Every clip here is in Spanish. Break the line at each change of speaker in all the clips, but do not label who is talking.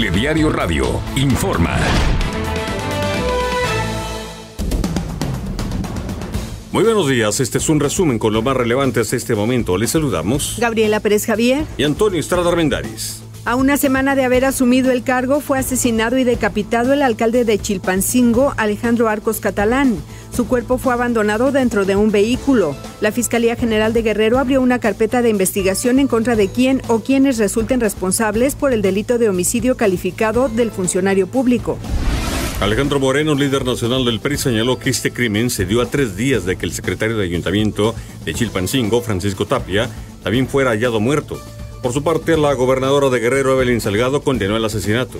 Telediario Radio, informa.
Muy buenos días, este es un resumen con lo más relevante hasta este momento. Les saludamos.
Gabriela Pérez Javier.
Y Antonio Estrada Armendáriz.
A una semana de haber asumido el cargo, fue asesinado y decapitado el alcalde de Chilpancingo, Alejandro Arcos Catalán. Su cuerpo fue abandonado dentro de un vehículo. La Fiscalía General de Guerrero abrió una carpeta de investigación en contra de quien o quienes resulten responsables por el delito de homicidio calificado del funcionario público.
Alejandro Moreno, líder nacional del PRI, señaló que este crimen se dio a tres días de que el secretario de Ayuntamiento de Chilpancingo, Francisco Tapia, también fuera hallado muerto. Por su parte, la gobernadora de Guerrero, Evelyn Salgado, condenó el asesinato.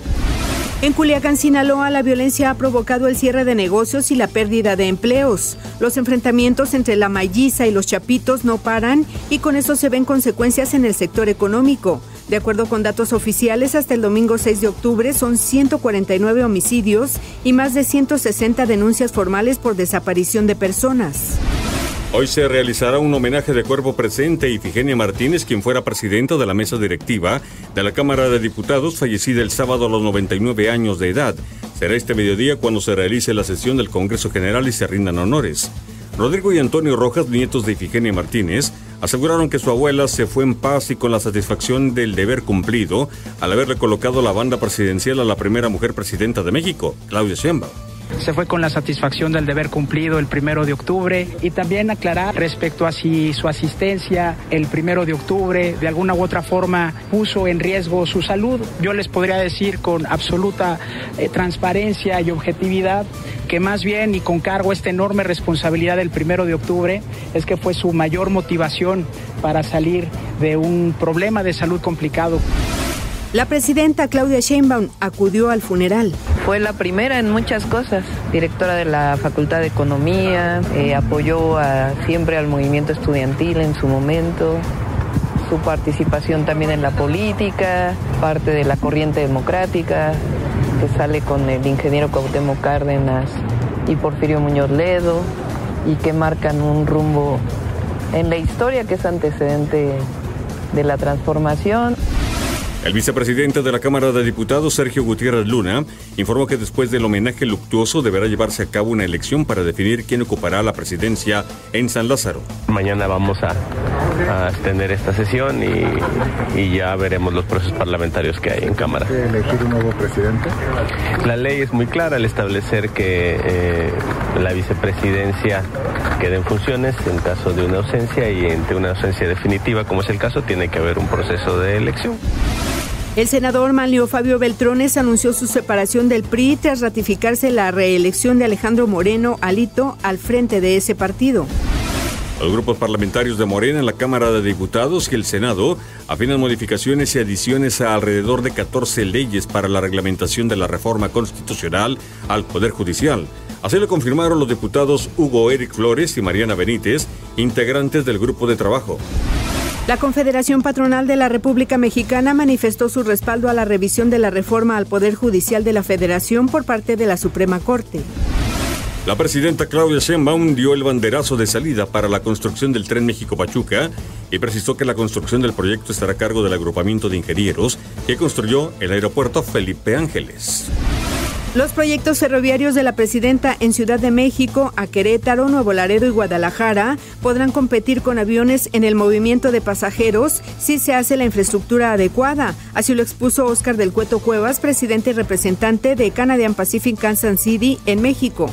En Culiacán, Sinaloa, la violencia ha provocado el cierre de negocios y la pérdida de empleos. Los enfrentamientos entre la malliza y los chapitos no paran y con eso se ven consecuencias en el sector económico. De acuerdo con datos oficiales, hasta el domingo 6 de octubre son 149 homicidios y más de 160 denuncias formales por desaparición de personas.
Hoy se realizará un homenaje de cuerpo presente a Ifigenia Martínez, quien fuera presidenta de la mesa directiva de la Cámara de Diputados, fallecida el sábado a los 99 años de edad. Será este mediodía cuando se realice la sesión del Congreso General y se rindan honores. Rodrigo y Antonio Rojas, nietos de Ifigenia Martínez, aseguraron que su abuela se fue en paz y con la satisfacción del deber cumplido al haberle colocado la banda presidencial a la primera mujer presidenta de México, Claudia Sheinbaum
se fue con la satisfacción del deber cumplido el primero de octubre y también aclarar respecto a si su asistencia el primero de octubre de alguna u otra forma puso en riesgo su salud. Yo les podría decir con absoluta eh, transparencia y objetividad que más bien y con cargo esta enorme responsabilidad del primero de octubre es que fue su mayor motivación para salir de un problema de salud complicado.
La presidenta Claudia Sheinbaum acudió al funeral.
Fue la primera en muchas cosas, directora de la Facultad de Economía, eh, apoyó siempre al movimiento estudiantil en su momento, su participación también en la política, parte de la corriente democrática que sale con el ingeniero Cuauhtémoc Cárdenas y Porfirio Muñoz Ledo y que marcan un rumbo en la historia que es antecedente de la transformación.
El vicepresidente de la Cámara de Diputados, Sergio Gutiérrez Luna, informó que después del homenaje luctuoso deberá llevarse a cabo una elección para definir quién ocupará la presidencia en San Lázaro.
Mañana vamos a, extender esta sesión y, ya veremos los procesos parlamentarios que hay en Cámara.
¿Elegir un nuevo presidente?
La ley es muy clara al establecer que eh, la vicepresidencia quede en funciones en caso de una ausencia y entre una ausencia definitiva, como es el caso, tiene que haber un proceso de elección.
El senador Manlio Fabio Beltrones anunció su separación del PRI tras ratificarse la reelección de Alejandro Moreno Alito al frente de ese partido.
Los grupos parlamentarios de Morena en la Cámara de Diputados y el Senado afinan modificaciones y adiciones a alrededor de 14 leyes para la reglamentación de la reforma constitucional al Poder Judicial. Así lo confirmaron los diputados Hugo Eric Flores y Mariana Benítez, integrantes del grupo de trabajo.
La Confederación Patronal de la República Mexicana manifestó su respaldo a la revisión de la reforma al Poder Judicial de la Federación por parte de la Suprema Corte.
La presidenta Claudia Sheinbaum dio el banderazo de salida para la construcción del tren México-Pachuca y precisó que la construcción del proyecto estará a cargo del agrupamiento de ingenieros que construyó el aeropuerto Felipe Ángeles.
Los proyectos ferroviarios de la presidenta en Ciudad de México, a Querétaro, Nuevo Laredo y Guadalajara podrán competir con aviones en el movimiento de pasajeros si se hace la infraestructura adecuada. Así lo expuso Oscar del Cueto Cuevas, presidente y representante de Canadian Pacific Kansas City en México.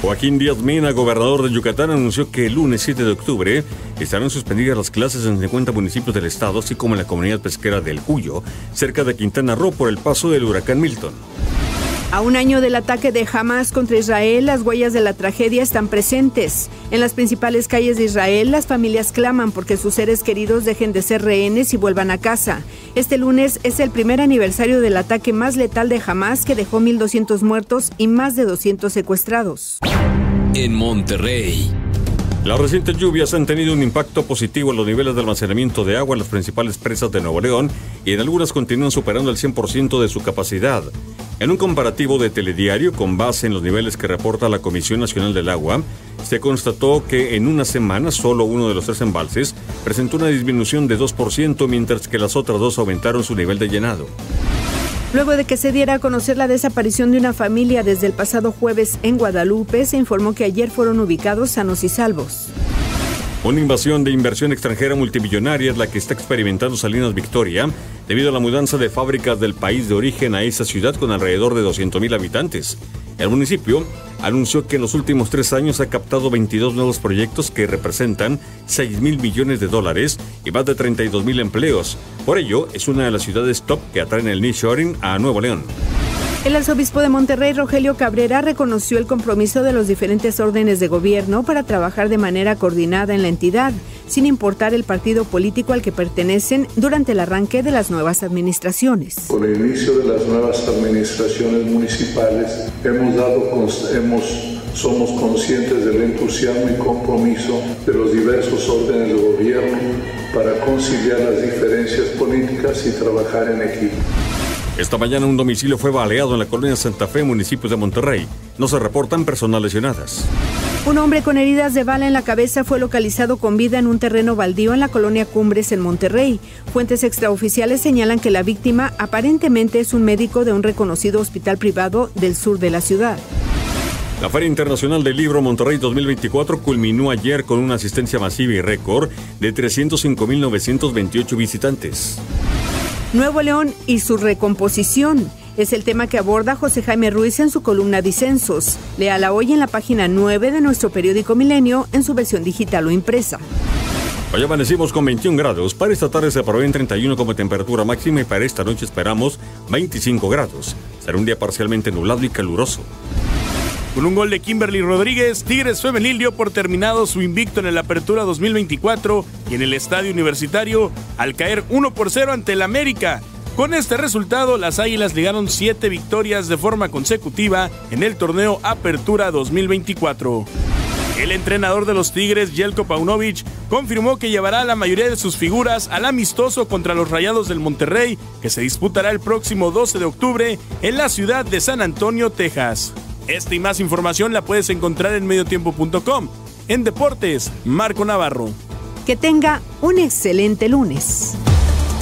Joaquín Díaz Mena, gobernador de Yucatán, anunció que el lunes 7 de octubre estarán suspendidas las clases en 50 municipios del estado, así como en la comunidad pesquera del Cuyo, cerca de Quintana Roo, por el paso del huracán Milton.
A un año del ataque de Hamas contra Israel, las huellas de la tragedia están presentes. En las principales calles de Israel, las familias claman porque sus seres queridos dejen de ser rehenes y vuelvan a casa. Este lunes es el primer aniversario del ataque más letal de Hamas que dejó 1.200 muertos y más de 200 secuestrados.
En Monterrey.
Las recientes lluvias han tenido un impacto positivo en los niveles de almacenamiento de agua en las principales presas de Nuevo León y en algunas continúan superando el 100% de su capacidad. En un comparativo de telediario con base en los niveles que reporta la Comisión Nacional del Agua, se constató que en una semana solo uno de los tres embalses presentó una disminución de 2%, mientras que las otras dos aumentaron su nivel de llenado.
Luego de que se diera a conocer la desaparición de una familia desde el pasado jueves en Guadalupe, se informó que ayer fueron ubicados sanos y salvos.
Una invasión de inversión extranjera multimillonaria es la que está experimentando Salinas Victoria debido a la mudanza de fábricas del país de origen a esa ciudad con alrededor de 200.000 habitantes. El municipio anunció que en los últimos tres años ha captado 22 nuevos proyectos que representan 6 mil millones de dólares y más de 32 mil empleos. Por ello, es una de las ciudades top que atraen el nearshoring a Nuevo León.
El arzobispo de Monterrey, Rogelio Cabrera, reconoció el compromiso de los diferentes órdenes de gobierno para trabajar de manera coordinada en la entidad, sin importar el partido político al que pertenecen durante el arranque de las nuevas administraciones.
Con el inicio de las nuevas administraciones municipales, hemos dado, hemos somos conscientes del entusiasmo y compromiso de los diversos órdenes de gobierno para conciliar las diferencias políticas y trabajar en equipo.
Esta mañana un domicilio fue baleado en la colonia Santa Fe, municipio de Monterrey. No se reportan personas lesionadas.
Un hombre con heridas de bala en la cabeza fue localizado con vida en un terreno baldío en la colonia Cumbres en Monterrey. Fuentes extraoficiales señalan que la víctima aparentemente es un médico de un reconocido hospital privado del sur de la ciudad.
La Feria Internacional del Libro Monterrey 2024 culminó ayer con una asistencia masiva y récord de 305.928 visitantes.
Nuevo León y su recomposición. Es el tema que aborda José Jaime Ruiz en su columna Disensos. Léala hoy en la página 9 de nuestro periódico Milenio en su versión digital o impresa.
Hoy amanecimos con 21 grados. Para esta tarde se en 31 como temperatura máxima y para esta noche esperamos 25 grados. Será un día parcialmente nublado y caluroso.
Con un gol de Kimberly Rodríguez, Tigres Femenil dio por terminado su invicto en la Apertura 2024 y en el Estadio Universitario al caer 1 por 0 ante el América. Con este resultado, las Águilas ligaron 7 victorias de forma consecutiva en el torneo Apertura 2024. El entrenador de los Tigres, Jelko Paunovic, confirmó que llevará a la mayoría de sus figuras al amistoso contra los Rayados del Monterrey, que se disputará el próximo 12 de octubre en la ciudad de San Antonio, Texas. Esta y más información la puedes encontrar en mediotiempo.com. En Deportes, Marco Navarro.
Que tenga un excelente lunes.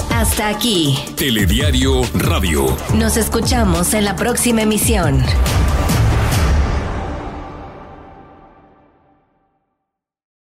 Hasta aquí.
Telediario Radio.
Nos escuchamos en la próxima emisión.